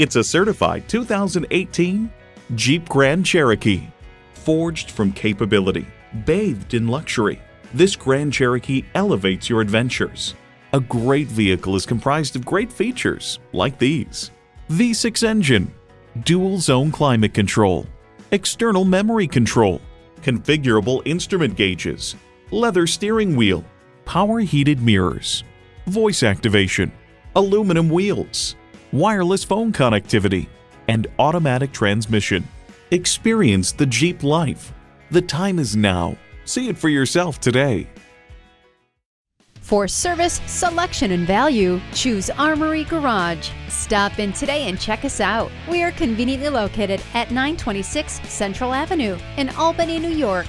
It's a certified 2018 Jeep Grand Cherokee. Forged from capability, bathed in luxury, this Grand Cherokee elevates your adventures. A great vehicle is comprised of great features like these V6 engine, dual zone climate control, external memory control, configurable instrument gauges, leather steering wheel, power heated mirrors, voice activation, aluminum wheels, wireless phone connectivity, and automatic transmission. Experience the Jeep life. The time is now. See it for yourself today. For service, selection, and value, choose Armory Garage. Stop in today and check us out. We are conveniently located at 926 Central Avenue in Albany, New York.